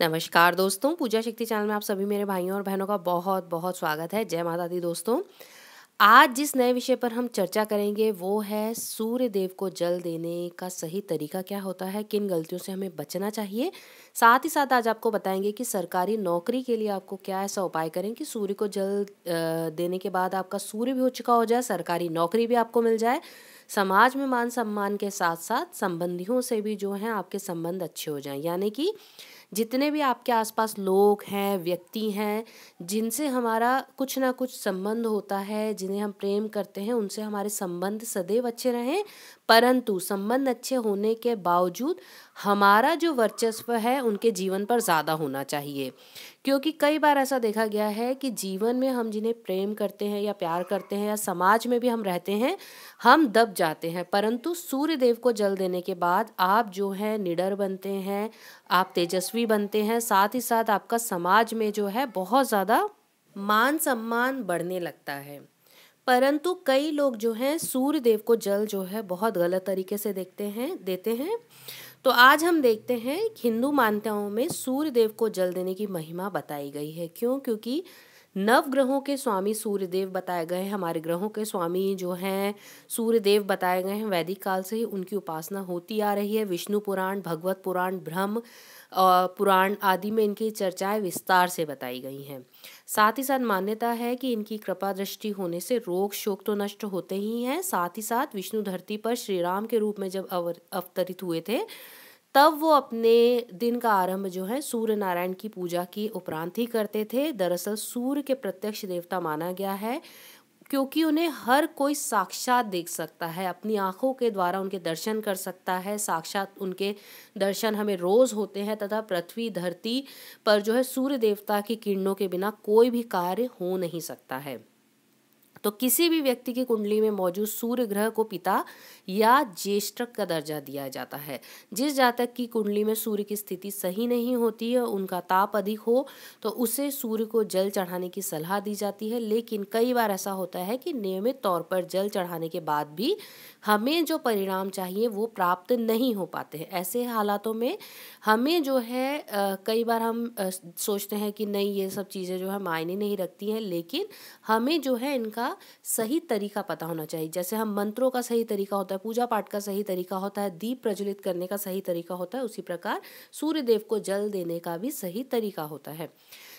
नमस्कार दोस्तों, पूजा शक्ति चैनल में आप सभी मेरे भाइयों और बहनों का बहुत बहुत स्वागत है। जय माता दी दोस्तों। आज जिस नए विषय पर हम चर्चा करेंगे, वो है सूर्य देव को जल देने का सही तरीका क्या होता है, किन गलतियों से हमें बचना चाहिए। साथ ही साथ आज आपको बताएँगे कि सरकारी नौकरी के लिए आपको क्या ऐसा उपाय करें कि सूर्य को जल देने के बाद आपका सूर्य भी हो चुका हो जाए, सरकारी नौकरी भी आपको मिल जाए। समाज में मान सम्मान के साथ साथ संबंधियों से भी जो हैं, आपके संबंध अच्छे हो जाएँ। यानी कि जितने भी आपके आसपास लोग हैं, व्यक्ति हैं, जिनसे हमारा कुछ ना कुछ संबंध होता है, जिन्हें हम प्रेम करते हैं, उनसे हमारे संबंध सदैव अच्छे रहें परंतु संबंध अच्छे होने के बावजूद हमारा जो वर्चस्व है, उनके जीवन पर ज़्यादा होना चाहिए। क्योंकि कई बार ऐसा देखा गया है कि जीवन में हम जिन्हें प्रेम करते हैं या प्यार करते हैं या समाज में भी हम रहते हैं, हम दब जाते हैं। परंतु सूर्य देव को जल देने के बाद आप जो है, निडर बनते हैं, आप तेजस्वी बनते हैं, साथ ही साथ आपका समाज में जो है, बहुत ज़्यादा मान सम्मान बढ़ने लगता है। परंतु कई लोग जो हैं सूर्य देव को जल जो है, बहुत गलत तरीके से देखते हैं, देते हैं। तो आज हम देखते हैं, हिंदू मान्यताओं में सूर्य देव को जल देने की महिमा बताई गई है। क्यों? क्योंकि नव ग्रहों के स्वामी सूर्य देव बताए गए हैं। हमारे ग्रहों के स्वामी जो हैं सूर्य देव बताए गए हैं। वैदिक काल से ही उनकी उपासना होती आ रही है। विष्णु पुराण, भगवत पुराण, ब्रह्म पुराण आदि में इनकी चर्चाएँ विस्तार से बताई गई हैं। साथ ही साथ मान्यता है कि इनकी कृपा दृष्टि होने से रोग, शोक तो नष्ट होते ही हैं। साथ ही साथ विष्णु धरती पर श्री राम के रूप में जब अवतरित हुए थे, तब वो अपने दिन का आरंभ जो है सूर्य नारायण की पूजा की उपरांत ही करते थे। दरअसल सूर्य के प्रत्यक्ष देवता माना गया है। क्योंकि उन्हें हर कोई साक्षात देख सकता है, अपनी आँखों के द्वारा उनके दर्शन कर सकता है। साक्षात उनके दर्शन हमें रोज़ होते हैं तथा पृथ्वी धरती पर जो है सूर्य देवता की किरणों के बिना कोई भी कार्य हो नहीं सकता है। तो किसी भी व्यक्ति की कुंडली में मौजूद सूर्य ग्रह को पिता या ज्येष्ठक का दर्जा दिया जाता है। जिस जातक की कुंडली में सूर्य की स्थिति सही नहीं होती है, उनका ताप अधिक हो तो उसे सूर्य को जल चढ़ाने की सलाह दी जाती है। लेकिन कई बार ऐसा होता है कि नियमित तौर पर जल चढ़ाने के बाद भी हमें जो परिणाम चाहिए, वो प्राप्त नहीं हो पाते हैं। ऐसे हालातों में हमें जो है कई बार हम सोचते हैं कि नहीं, ये सब चीज़ें जो है मायने नहीं रखती हैं, लेकिन हमें जो है इनका सही तरीका पता होना चाहिए। जैसे हम मंत्रों का सही तरीका होता है पूजा पाठ का सही तरीका होता है, दीप प्रज्वलित करने का सही तरीका होता है, उसी प्रकार सूर्य देव को जल देने का भी सही तरीका होता है।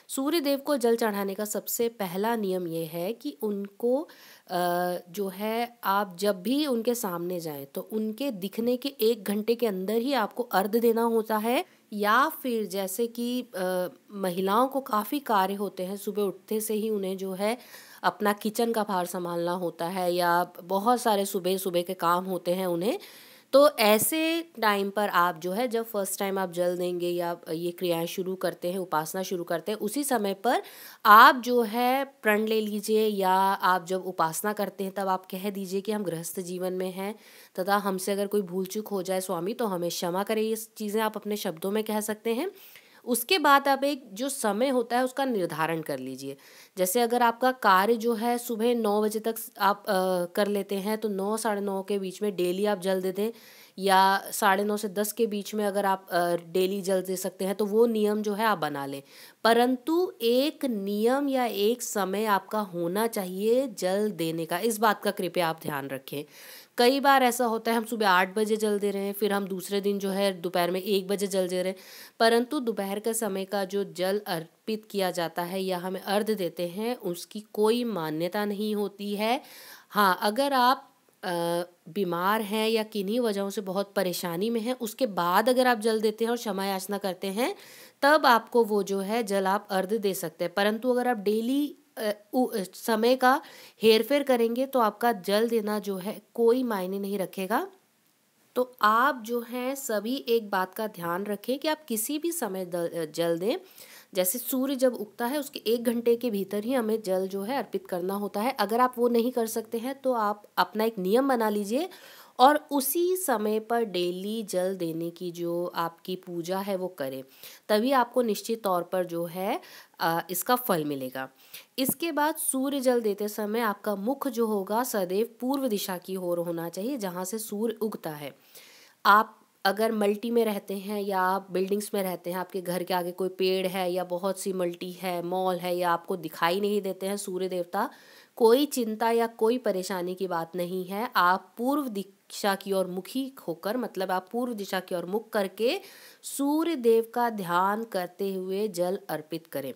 सूर्य देव को जल चढ़ाने का सबसे पहला नियम ये है कि उनको जो है, आप जब भी उनके सामने जाएँ तो उनके दिखने के एक घंटे के अंदर ही आपको अर्ध देना होता है। या फिर जैसे कि महिलाओं को काफ़ी कार्य होते हैं, सुबह उठते से ही उन्हें जो है अपना किचन का भार संभालना होता है या बहुत सारे सुबह सुबह के काम होते हैं उन्हें। तो ऐसे टाइम पर आप जो है, जब फ़र्स्ट टाइम आप जल देंगे या ये क्रियाएँ शुरू करते हैं, उपासना शुरू करते हैं, उसी समय पर आप जो है प्रण ले लीजिए या आप जब उपासना करते हैं, तब आप कह दीजिए कि हम गृहस्थ जीवन में हैं। तथा हमसे अगर कोई भूल चूक हो जाए स्वामी तो हमें क्षमा करें ये चीज़ें आप अपने शब्दों में कह सकते हैं। उसके बाद आप एक जो समय होता है उसका निर्धारण कर लीजिए। जैसे अगर आपका कार्य जो है सुबह नौ बजे तक आप आ, कर लेते हैं तो नौ साढ़े नौ के बीच में डेली आप जल दे दें या साढ़े नौ से दस के बीच में अगर आप आ, डेली जल दे सकते हैं तो वो नियम जो है आप बना लें। परंतु एक नियम या एक समय आपका होना चाहिए जल देने का। इस बात का कृपया आप ध्यान रखें। कई बार ऐसा होता है, हम सुबह आठ बजे जल दे रहे हैं फिर हम दूसरे दिन जो है दोपहर में एक बजे जल दे रहे। हैं परंतु दोपहर के समय का जो जल अर्पित किया जाता है या हमें अर्ध देते हैं, उसकी कोई मान्यता नहीं होती है। हाँ अगर आप बीमार हैं या किन्हीं वजहों से बहुत परेशानी में हैं, उसके बाद अगर आप जल देते हैं और क्षमा याचना करते हैं, तब आपको वो जो है जल आप अर्ध दे सकते हैं। परंतु अगर आप डेली समय का हेर फेर करेंगे तो आपका जल देना जो है कोई मायने नहीं रखेगा। तो आप जो हैं सभी एक बात का ध्यान रखें कि आप किसी भी समय जल दें। जैसे सूर्य जब उगता है उसके एक घंटे के भीतर ही हमें जल जो है अर्पित करना होता है। अगर आप वो नहीं कर सकते हैं तो आप अपना एक नियम बना लीजिए और उसी समय पर डेली जल देने की जो आपकी पूजा है वो करें। तभी आपको निश्चित तौर पर जो है इसका फल मिलेगा। इसके बाद सूर्य जल देते समय आपका मुख जो होगा सदैव पूर्व दिशा की ओर होना चाहिए, जहाँ से सूर्य उगता है। आप अगर मल्टी में रहते हैं या आप बिल्डिंग्स में रहते हैं, आपके घर के आगे कोई पेड़ है या बहुत सी मल्टी है, मॉल है या आपको दिखाई नहीं देते हैं सूर्य देवता, कोई चिंता या कोई परेशानी की बात नहीं है। आप पूर्व दिशा की ओर मुखी होकर मतलब आप पूर्व दिशा की ओर मुख करके सूर्य देव का ध्यान करते हुए जल अर्पित करें।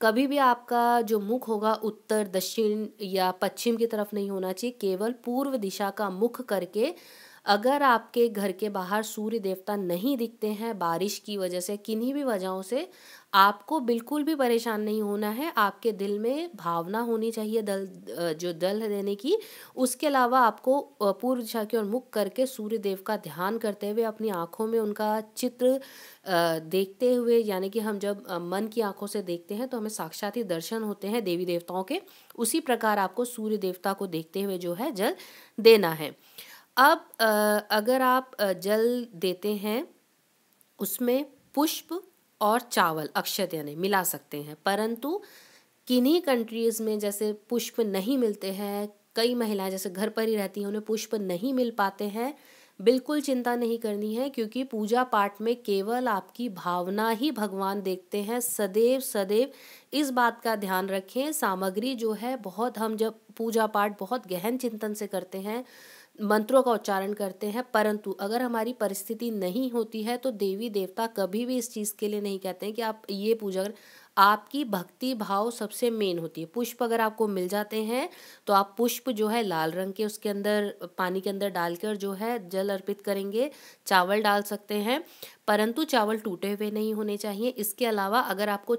कभी भी आपका जो मुख होगा उत्तर, दक्षिण या पश्चिम की तरफ़ नहीं होना चाहिए, केवल पूर्व दिशा का मुख करके अगर आपके घर के बाहर सूर्य देवता नहीं दिखते हैं, बारिश की वजह से, किन्हीं भी वजहों से, आपको बिल्कुल भी परेशान नहीं होना है। आपके दिल में भावना होनी चाहिए दल जो दल देने की। उसके अलावा आपको पूर्व दिशा की ओर मुख करके सूर्य देव का ध्यान करते हुए, अपनी आँखों में उनका चित्र देखते हुए, यानी कि हम जब मन की आँखों से देखते हैं तो हमें साक्षात ही दर्शन होते हैं देवी देवताओं के। उसी प्रकार आपको सूर्य देवता को देखते हुए जो है, जल देना है। अब अगर आप जल देते हैं, उसमें पुष्प और चावल, अक्षत यानी मिला सकते हैं। परंतु किन्हीं कंट्रीज़ में जैसे पुष्प नहीं मिलते हैं, कई महिलाएँ जैसे घर पर ही रहती हैं, उन्हें पुष्प नहीं मिल पाते हैं, बिल्कुल चिंता नहीं करनी है, क्योंकि पूजा पाठ में केवल आपकी भावना ही भगवान देखते हैं। सदैव सदैव इस बात का ध्यान रखें, सामग्री जो है, बहुत हम जब पूजा पाठ बहुत गहन चिंतन से करते हैं मंत्रों का उच्चारण करते हैं, परंतु अगर हमारी परिस्थिति नहीं होती है तो देवी देवता कभी भी इस चीज़ के लिए नहीं कहते हैं कि आप ये पूजा कर। आपकी भक्ति भाव सबसे मेन होती है। पुष्प अगर आपको मिल जाते हैं तो आप पुष्प जो है लाल रंग के उसके अंदर, पानी के अंदर डालकर जो है जल अर्पित करेंगे। चावल डाल सकते हैं, परंतु चावल टूटे हुए नहीं होने चाहिए। इसके अलावा अगर आपको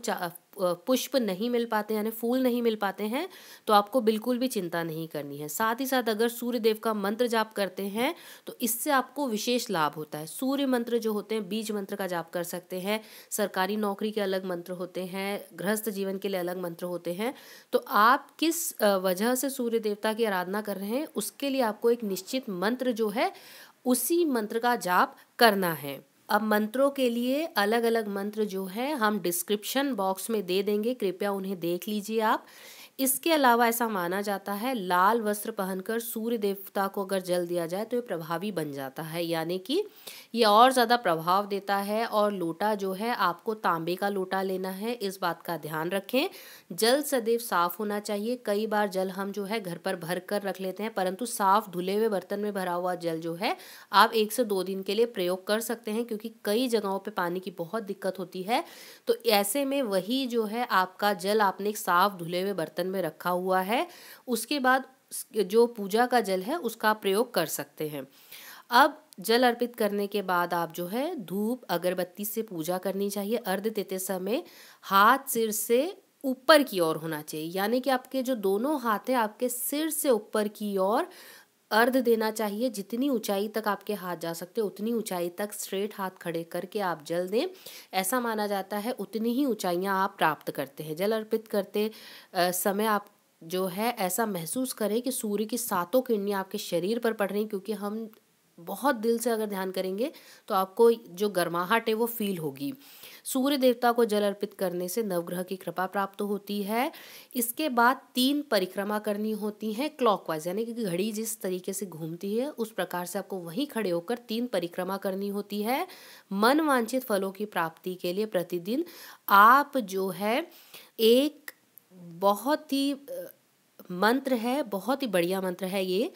पुष्प नहीं मिल पाते, यानी फूल नहीं मिल पाते हैं तो आपको बिल्कुल भी चिंता नहीं करनी है। साथ ही साथ अगर सूर्य देव का मंत्र जाप करते हैं तो इससे आपको विशेष लाभ होता है। सूर्य मंत्र जो होते हैं, बीज मंत्र का जाप कर सकते हैं, सरकारी नौकरी के अलग मंत्र होते हैं, गृहस्थ जीवन के लिए अलग मंत्र होते हैं तो आप किस वजह से सूर्य देवता की आराधना कर रहे हैं, उसके लिए आपको एक निश्चित मंत्र जो है, उसी मंत्र का जाप करना है। अब मंत्रों के लिए अलग अलग मंत्र जो है, हम डिस्क्रिप्शन बॉक्स में दे देंगे। कृपया उन्हें देख लीजिए आप। इसके अलावा ऐसा माना जाता है, लाल वस्त्र पहनकर सूर्य देवता को अगर जल दिया जाए तो ये प्रभावी बन जाता है। यानी कि ये और ज़्यादा प्रभाव देता है और लोटा जो है, आपको तांबे का लोटा लेना है, इस बात का ध्यान रखें। जल सदैव साफ़ होना चाहिए। कई बार जल हम जो है, घर पर भर कर रख लेते हैं, परंतु साफ़ धुले हुए बर्तन में भरा हुआ जल जो है, आप एक से दो दिन के लिए प्रयोग कर सकते हैं, क्योंकि कई जगहों पर पानी की बहुत दिक्कत होती है। तो ऐसे में वही जो है, आपका जल आपने एक साफ़ धुले हुए बर्तन में रखा हुआ है, उसके बाद जो पूजा का जल है, उसका प्रयोग कर सकते हैं। अब जल अर्पित करने के बाद आप जो है, धूप, अगरबत्ती से पूजा करनी चाहिए। अर्ध देते समय हाथ सिर से ऊपर की ओर होना चाहिए। यानी कि आपके जो दोनों हाथ हैं, आपके सिर से ऊपर की ओर अर्ध देना चाहिए। जितनी ऊंचाई तक आपके हाथ जा सकते उतनी ऊंचाई तक स्ट्रेट हाथ खड़े करके आप जल दें। ऐसा माना जाता है, उतनी ही ऊंचाइयाँ आप प्राप्त करते हैं। जल अर्पित करते समय आप जो है, ऐसा महसूस करें कि सूर्य की सातों किरणें आपके शरीर पर पड़ रही क्योंकि हम बहुत दिल से अगर ध्यान करेंगे तो आपको जो गर्माहट है वो फील होगी। सूर्य देवता को जल अर्पित करने से नवग्रह की कृपा प्राप्त होती है। इसके बाद तीन परिक्रमा करनी होती है क्लॉकवाइज यानी कि घड़ी जिस तरीके से घूमती है, उस प्रकार से आपको वहीं खड़े होकर तीन परिक्रमा करनी होती है। मन वांछित फलों की प्राप्ति के लिए प्रतिदिन आप जो है, एक बहुत ही मंत्र है, बहुत ही बढ़िया मंत्र है ये।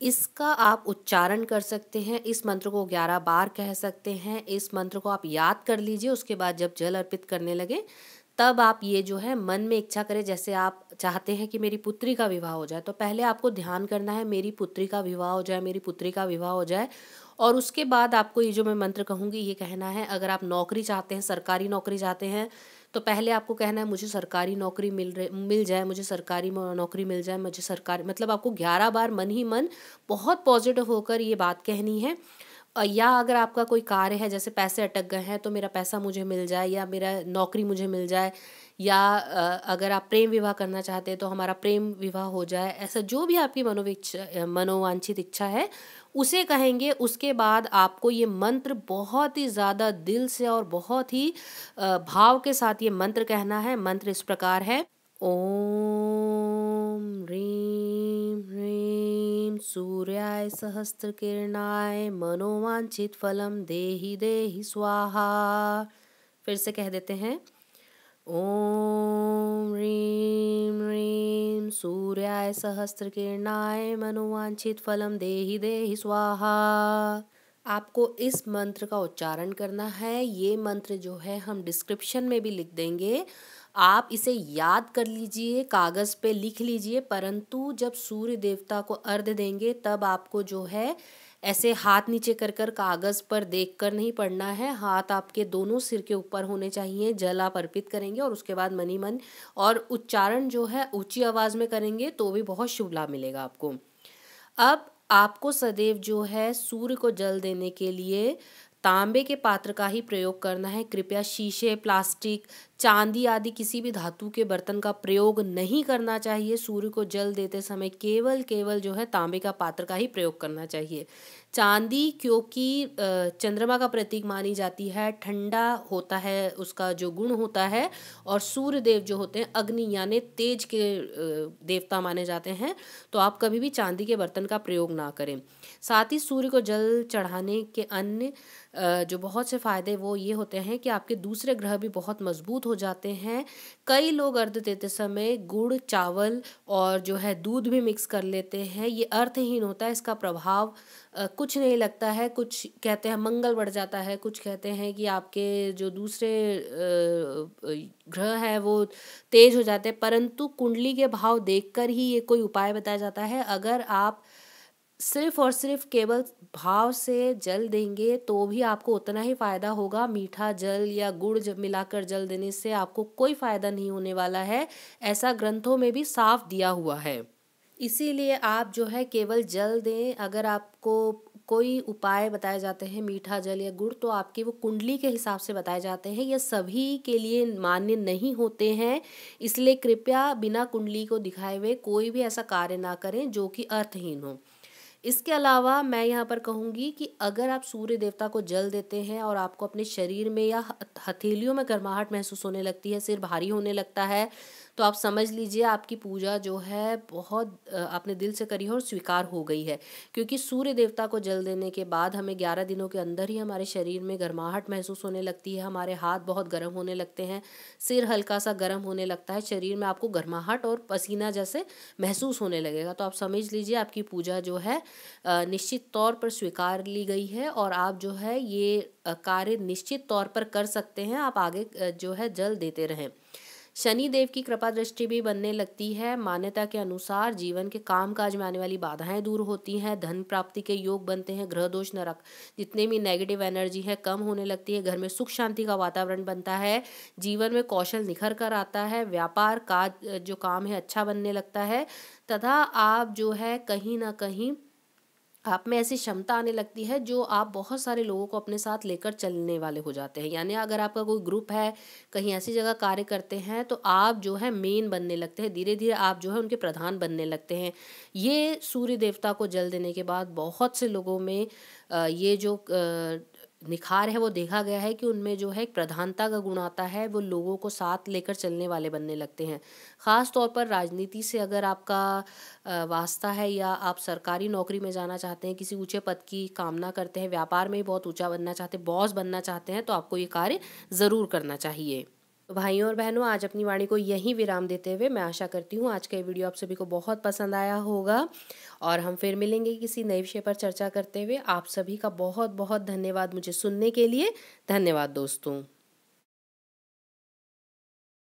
इसका आप उच्चारण कर सकते हैं, इस मंत्र को ग्यारह बार कह सकते हैं, इस मंत्र को आप याद कर लीजिए, उसके बाद जब जल अर्पित करने लगे, तब आप ये जो है मन में इच्छा करें, जैसे आप चाहते हैं कि मेरी पुत्री का विवाह हो जाए तो पहले आपको ध्यान करना है, मेरी पुत्री का विवाह हो जाए, मेरी पुत्री का विवाह हो जाए और उसके बाद आपको ये जो मैं मंत्र कहूँगी, ये कहना है, अगर आप नौकरी चाहते हैं, सरकारी नौकरी चाहते हैं तो पहले आपको कहना है, मुझे सरकारी नौकरी मिल रहे, मिल जाए, मुझे सरकारी नौकरी मिल जाए, मुझे सरकारी मतलब आपको ग्यारह बार मन ही मन बहुत पॉजिटिव होकर ये बात कहनी है। या अगर आपका कोई कार्य है, जैसे पैसे अटक गए हैं तो मेरा पैसा मुझे मिल जाए या मेरा नौकरी मुझे मिल जाए, या अगर आप प्रेम विवाह करना चाहते हैं तो हमारा प्रेम विवाह हो जाए, ऐसा जो भी आपकी मनोविच्छा मनोवांछित इच्छा है, उसे कहेंगे, उसके बाद आपको ये मंत्र बहुत ही ज़्यादा दिल से और बहुत ही भाव के साथ ये मंत्र कहना है, मंत्र इस प्रकार है ओम ह्रीम ह्रीम सूर्याय सहस्त्र किरणाय मनोवांछित फलम देहि देहि स्वाहा। फिर से कह देते हैं, ओम ह्रीं ह्रीं सूर्याय सहस्त्र किरणाय मनोवांछित फलम देहि देहि स्वाहा। आपको इस मंत्र का उच्चारण करना है। ये मंत्र जो है, हम डिस्क्रिप्शन में भी लिख देंगे। आप इसे याद कर लीजिए, कागज़ पे लिख लीजिए, परंतु जब सूर्य देवता को अर्ध देंगे, तब आपको जो है, ऐसे हाथ नीचे कर कर कागज़ पर देख कर नहीं पढ़ना है। हाथ आपके दोनों सिर के ऊपर होने चाहिए, जल आप अर्पित करेंगे और उसके बाद मनी मन और उच्चारण जो है, ऊँची आवाज़ में करेंगे तो भी बहुत शुभ लाभ मिलेगा आपको। अब आपको सदैव जो है, सूर्य को जल देने के लिए तांबे के पात्र का ही प्रयोग करना है। कृपया शीशे, प्लास्टिक चांदी आदि किसी भी धातु के बर्तन का प्रयोग नहीं करना चाहिए। सूर्य को जल देते समय केवल केवल जो है तांबे का पात्र का ही प्रयोग करना चाहिए। चांदी क्योंकि चंद्रमा का प्रतीक मानी जाती है, ठंडा होता है, उसका जो गुण होता है, और सूर्य देव जो होते हैं, अग्नि यानी तेज के देवता माने जाते हैं तो आप कभी भी चांदी के बर्तन का प्रयोग ना करें। साथ ही सूर्य को जल चढ़ाने के अन्य जो बहुत से फ़ायदे वो ये होते हैं कि आपके दूसरे ग्रह भी बहुत मज़बूत हो जाते हैं। कई लोग अर्ध देते समय गुड़, चावल और जो है दूध भी मिक्स कर लेते हैं। ये अर्थहीन होता है, इसका प्रभाव कुछ नहीं लगता है। कुछ कहते हैं, मंगल बढ़ जाता है। कुछ कहते हैं कि आपके जो दूसरे ग्रह हैं, वो तेज हो जाते हैं। परंतु कुंडली के भाव देखकर ही ये कोई उपाय बताया जाता है। अगर आप सिर्फ़ और सिर्फ़ केवल भाव से जल देंगे तो भी आपको उतना ही फ़ायदा होगा। मीठा जल या गुड़ जब मिलाकर जल देने से आपको कोई फ़ायदा नहीं होने वाला है। ऐसा ग्रंथों में भी साफ़ दिया हुआ है। इसीलिए आप जो है केवल जल दें। अगर आपको कोई उपाय बताए जाते हैं, मीठा जल या गुड़ तो आपकी वो कुंडली के हिसाब से बताए जाते हैं। ये सभी के लिए मान्य नहीं होते हैं। इसलिए कृपया बिना कुंडली को दिखाए हुए कोई भी ऐसा कार्य ना करें जो कि अर्थहीन हो। इसके अलावा मैं यहाँ पर कहूँगी कि अगर आप सूर्य देवता को जल देते हैं और आपको अपने शरीर में या हथेलियों में गर्माहट महसूस होने लगती है, सिर भारी होने लगता है तो आप समझ लीजिए आपकी पूजा जो है बहुत आपने दिल से करी है और स्वीकार हो गई है। क्योंकि सूर्य देवता को जल देने के बाद हमें ग्यारह दिनों के अंदर ही हमारे शरीर में गर्माहट महसूस होने लगती है, हमारे हाथ बहुत गर्म होने लगते हैं, सिर हल्का सा गर्म होने लगता है, शरीर में आपको गर्माहट और पसीना जैसे महसूस होने लगेगा। तो आप समझ लीजिए आपकी पूजा जो है निश्चित तौर पर स्वीकार ली गई है और आप जो है ये कार्य निश्चित तौर पर कर सकते हैं, आप आगे जो है जल देते रहें। शनि देव की कृपा दृष्टि भी बनने लगती है। मान्यता के अनुसार जीवन के काम काज में आने वाली बाधाएँ दूर होती हैं, धन प्राप्ति के योग बनते हैं, ग्रह दोष नरक जितने भी नेगेटिव एनर्जी है, कम होने लगती है, घर में सुख शांति का वातावरण बनता है, जीवन में कौशल निखर कर आता है, व्यापार का जो काम है अच्छा बनने लगता है। तथा आप जो है कहीं ना कहीं आप में ऐसी क्षमता आने लगती है जो आप बहुत सारे लोगों को अपने साथ लेकर चलने वाले हो जाते हैं। यानी अगर आपका कोई ग्रुप है, कहीं ऐसी जगह कार्य करते हैं तो आप जो है मेन बनने लगते हैं धीरे धीरे आप जो है उनके प्रधान बनने लगते हैं। ये सूर्य देवता को जल देने के बाद बहुत से लोगों में ये जो निखार है, वो देखा गया है कि उनमें जो है प्रधानता का गुण आता है, वो लोगों को साथ लेकर चलने वाले बनने लगते हैं। ख़ास तौर पर राजनीति से अगर आपका वास्ता है या आप सरकारी नौकरी में जाना चाहते हैं, किसी ऊँचे पद की कामना करते हैं, व्यापार में बहुत ऊँचा बनना चाहते हैं, बॉस बनना चाहते हैं तो आपको ये कार्य ज़रूर करना चाहिए। भाइयों और बहनों, आज अपनी वाणी को यहीं विराम देते हुए मैं आशा करती हूँ आज का ये वीडियो आप सभी को बहुत पसंद आया होगा। और हम फिर मिलेंगे किसी नए विषय पर चर्चा करते हुए। आप सभी का बहुत बहुत धन्यवाद मुझे सुनने के लिए। धन्यवाद दोस्तों।